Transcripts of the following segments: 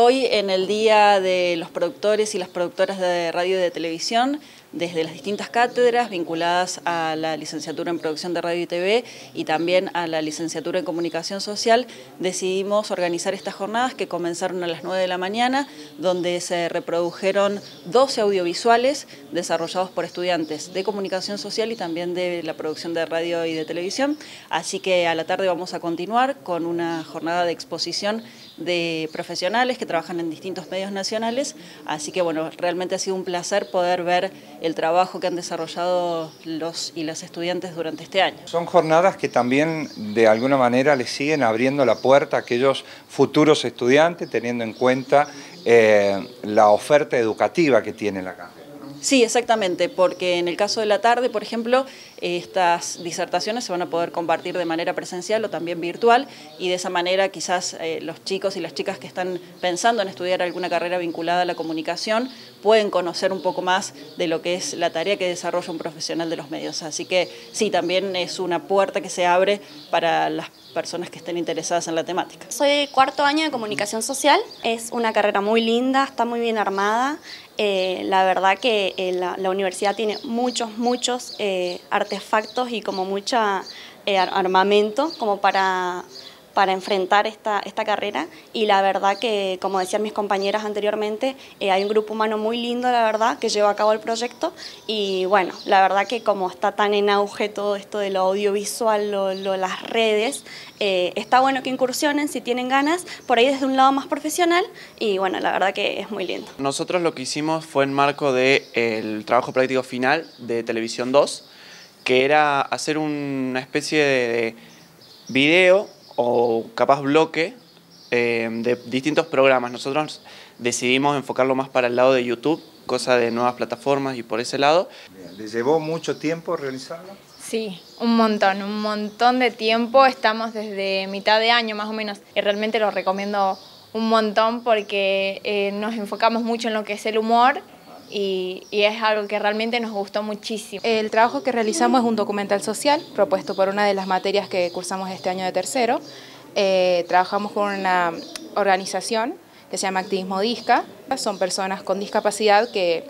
Hoy en el Día de los Productores y las Productoras de Radio y de Televisión, desde las distintas cátedras vinculadas a la licenciatura en Producción de Radio y TV y también a la licenciatura en Comunicación Social, decidimos organizar estas jornadas que comenzaron a las 9 de la mañana, donde se reprodujeron 12 audiovisuales desarrollados por estudiantes de Comunicación Social y también de la producción de radio y de televisión. Así que a la tarde vamos a continuar con una jornada de exposición de profesionales que trabajan en distintos medios nacionales, así que bueno, realmente ha sido un placer poder ver el trabajo que han desarrollado los y las estudiantes durante este año. Son jornadas que también de alguna manera les siguen abriendo la puerta a aquellos futuros estudiantes, teniendo en cuenta eh, la oferta educativa que tiene la. Sí, exactamente, porque en el caso de la tarde, por ejemplo, estas disertaciones se van a poder compartir de manera presencial o también virtual y de esa manera quizás eh, los chicos y las chicas que están pensando en estudiar alguna carrera vinculada a la comunicación pueden conocer un poco más de lo que es la tarea que desarrolla un profesional de los medios. Así que sí, también es una puerta que se abre para las personas que estén interesadas en la temática. Soy cuarto año de comunicación social, es una carrera muy linda, está muy bien armada, eh, la verdad que eh, la, universidad tiene muchos, muchos eh, artefactos y como mucha armamento como para para enfrentar esta, esta carrera. Y la verdad que, como decían mis compañeras anteriormente, eh, hay un grupo humano muy lindo, la verdad, que lleva a cabo el proyecto. Y bueno, la verdad que como está tan en auge todo esto de lo audiovisual, lo, las redes, eh, está bueno que incursionen si tienen ganas, por ahí desde un lado más profesional. Y bueno, la verdad que es muy lindo. Nosotros lo que hicimos fue en marco del el trabajo práctico final de Televisión 2, que era hacer una especie de video o capaz bloque eh, de distintos programas. Nosotros decidimos enfocarlo más para el lado de YouTube, cosa de nuevas plataformas y por ese lado. ¿Les llevó mucho tiempo realizarlo? Sí, un montón, un montón de tiempo. Estamos desde mitad de año más o menos y realmente lo recomiendo un montón porque eh, nos enfocamos mucho en lo que es el humor y, es algo que realmente nos gustó muchísimo. El trabajo que realizamos es un documental social propuesto por una de las materias que cursamos este año de tercero. Eh, trabajamos con una organización que se llama Activismo Disca. Son personas con discapacidad que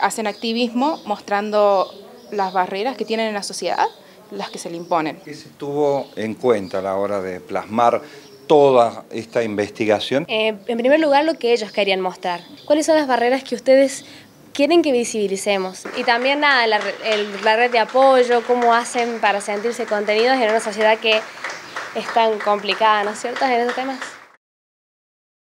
hacen activismo mostrando las barreras que tienen en la sociedad, las que se le imponen. ¿Qué se tuvo en cuenta a la hora de plasmar toda esta investigación? Eh, en primer lugar, lo que ellos querían mostrar. ¿Cuáles son las barreras que ustedes quieren que visibilicemos? Y también nada, la, la red de apoyo, cómo hacen para sentirse contenidos en una sociedad que es tan complicada, ¿no es cierto?, en esos temas.